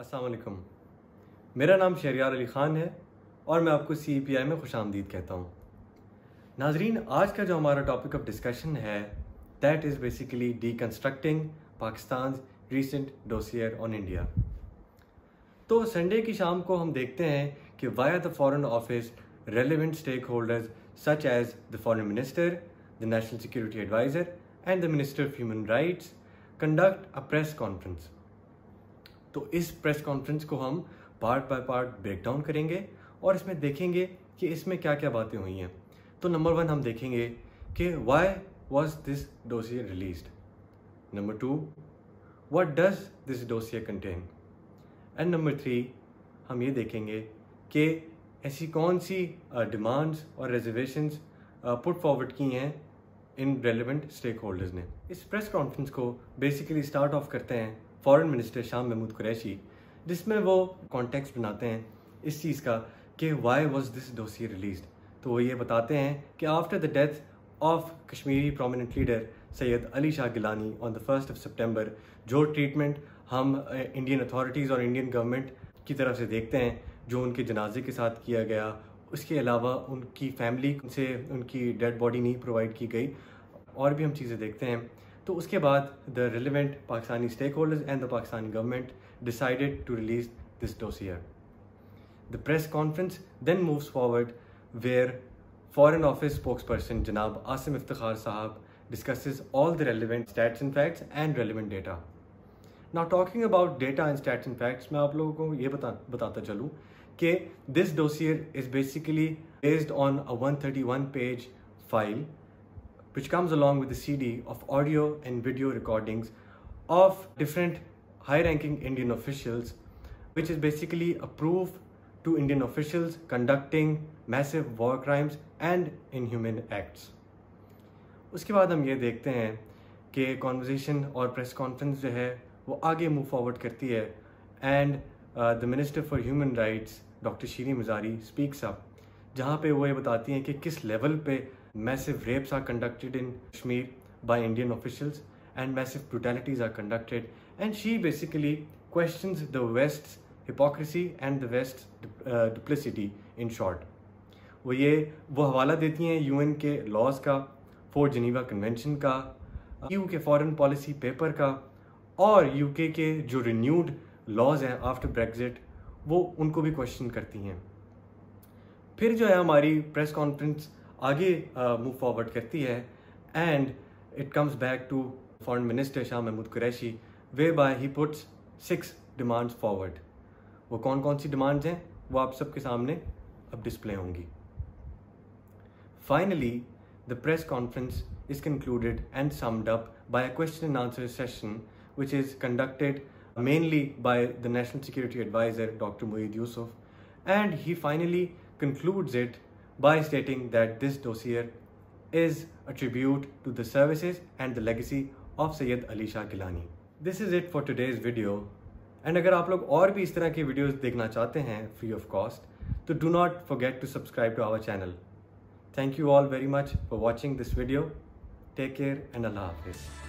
अस्सलाम वालेकुम। मेरा नाम शहरियार अली ख़ान है और मैं आपको सी पी आई में खुश आमदीद कहता हूँ। नाजरीन, आज का जो हमारा टॉपिक ऑफ़ डिस्कशन है that is basically deconstructing Pakistan recent dossier on India तो संडे की शाम को हम देखते हैं कि via the foreign office relevant stakeholders such as the foreign minister the national security adviser and the minister of human rights conduct a press conference तो इस प्रेस कॉन्फ्रेंस को हम part by part break down करेंगे और इसमें देखेंगे कि इसमें क्या क्या बातें हुई हैं। तो नंबर वन हम देखेंगे कि why was this dossier release number two what does this dossier contain and number three हम ये देखेंगे कि ऐसी कौन सी डिमांड्स और रिजर्वेशंस पुट फॉरवर्ड की हैं इन रेलिवेंट स्टेक होल्डर्स ने। इस प्रेस कॉन्फ्रेंस को बेसिकली स्टार्ट ऑफ़ करते हैं फॉरेन मिनिस्टर शाह महमूद कुरैशी जिसमें वो कॉन्टेक्स्ट बनाते हैं इस चीज़ का कि why was this dossier release तो वो ये बताते हैं कि after the death of Kashmiri prominent leader Syed Ali Shah Geelani on the first of सितंबर जो ट्रीटमेंट हम इंडियन अथॉरिटीज़ और इंडियन गवर्नमेंट की तरफ़ से देखते हैं, जो उनके जनाजे के साथ किया गया, उसके अलावा उनकी फैमिली से उनकी डेड बॉडी नहीं प्रोवाइड की गई, और भी हम चीज़ें देखते हैं। तो उसके बाद the relevant Pakistani stakeholders and the Pakistani government decided to release this dossier the press conference then moves forward where foreign office spokesperson जनाब आसिम इफ्तार साहब discuss all the relevant stats in facts and relevant data now talking about data and stats in facts मैं आप लोगों को ये बता, बताता चलूँ कि this dossier is basically based on a one thirty one page file which comes along with the CD of audio and video recordings of different high ranking Indian officials, which is basically a proof to Indian officials conducting massive war crimes and inhuman acts. उसके बाद हम ये देखते हैं कि conversation और press conference जो है वो आगे मूव फॉरवर्ड करती है and the minister for human rights doctor Shireen Mazari speaks up जहाँ पे वो ये बताती हैं कि किस लेवल पे Massive rapes are conducted in Kashmir by Indian officials and massive brutalities are conducted. And she basically questions the West's hypocrisy and the West's uh, duplicity in short. वो ये वो हवाला देती हैं यूएन के लॉज का four Geneva convention का U K foreign policy paper का और यूके के जो रिन्यूड लॉज हैं आफ्टर ब्रेग्जिट वो उनको भी क्वेश्चन करती हैं फिर जो है हमारी प्रेस कॉन्फ्रेंस आगे मूव फॉरवर्ड करती है। And it comes back to foreign minister Shah Mahmood Qureshi whereby he puts six demands forward वो कौन कौन सी डिमांड्स हैं, वो आप सबके सामने अब डिस्प्ले होंगी। Finally the press conference is concluded and summed up by a question and answer session which is conducted mainly by the national security adviser doctor Moeed Yusuf and he finally concludes it by stating that this dossier is a tribute to the services and the legacy of Sayyid Ali Shah Gilani. This is it for today's video. And अगर आप लोग और भी इस तरह की videos देखना चाहते हैं फ्री ऑफ कॉस्ट तो do not forget to subscribe to our channel thank you all very much for watching this video take care and अल्लाह हाफिज़